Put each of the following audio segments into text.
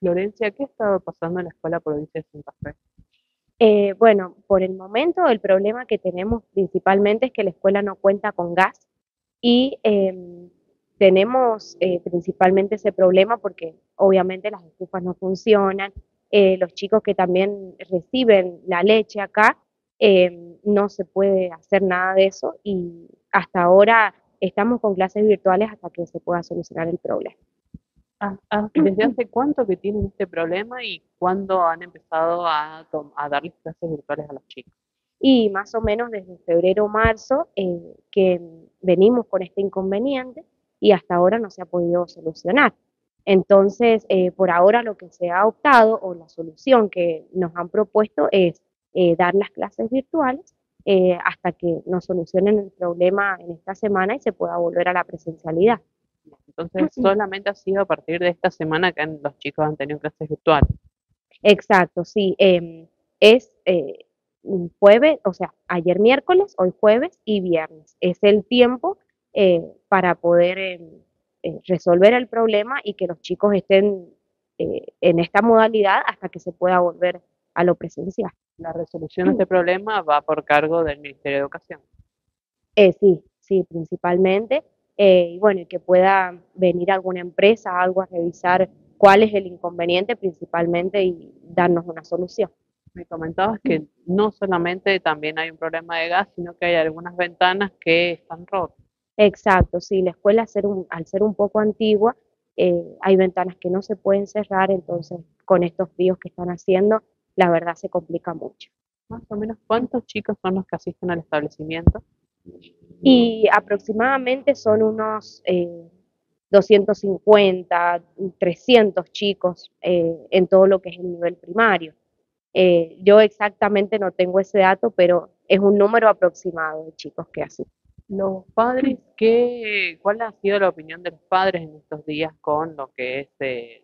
Florencia, ¿qué estaba pasando en la escuela provincia de Santa Fe? Eh, bueno, por el momento el problema que tenemos principalmente es que la escuela no cuenta con gas y em, tenemos eh, principalmente ese problema porque obviamente las estufas no funcionan, eh, los chicos que también reciben la leche acá, em, no se puede hacer nada de eso y hasta ahora estamos con clases virtuales hasta que se pueda solucionar el problema. Ah, ah, ¿Desde hace cuánto que tienen este problema y cuándo han empezado a, a darles clases virtuales a los chicos? Y más o menos desde febrero o marzo eh, que venimos con este inconveniente y hasta ahora no se ha podido solucionar. Entonces, eh, por ahora lo que se ha optado o la solución que nos han propuesto es eh, dar las clases virtuales hasta que nos solucionen el problema en esta semana y se pueda volver a la presencialidad. Entonces, solamente ha sido a partir de esta semana que los chicos han tenido clases virtuales. Exacto, sí. Em, es eh, jueves, o sea, ayer miércoles, hoy jueves y viernes. Es el tiempo eh, para poder em, eh, resolver el problema y que los chicos estén en esta modalidad hasta que se pueda volver a lo presencial. La resolución de este problema va por cargo del Ministerio de Educación. sí, sí, principalmente. Eh, y bueno, que pueda venir alguna empresa, algo a revisar cuál es el inconveniente principalmente y darnos una solución. Me comentabas que no solamente también hay un problema de gas, sino que hay algunas ventanas que están rotas. Exacto, sí, la escuela al ser un, al ser un poco antigua, eh, hay ventanas que no se pueden cerrar, entonces con estos fríos que están haciendo, la verdad se complica mucho. Más o menos, ¿cuántos chicos son los que asisten al establecimiento? Y aproximadamente son unos 250, eh, 300 chicos eh, en todo lo que es el nivel primario. Eh, yo exactamente no tengo ese dato, pero es un número aproximado de chicos que así. Los padres, ¿qué, ¿cuál ha sido la opinión de los padres en estos días con lo que es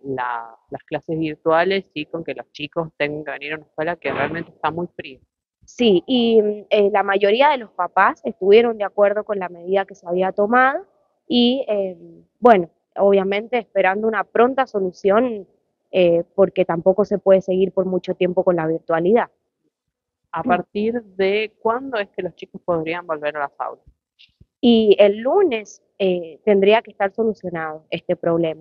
las clases virtuales y con que los chicos tengan que venir a una escuela que realmente está muy fría? Sí, y eh, la mayoría de los papás estuvieron de acuerdo con la medida que se había tomado y, eh, bueno, obviamente esperando una pronta solución eh, porque tampoco se puede seguir por mucho tiempo con la virtualidad. ¿A partir de cuándo es que los chicos podrían volver a las aulas? Y el lunes tendría que estar solucionado este problema.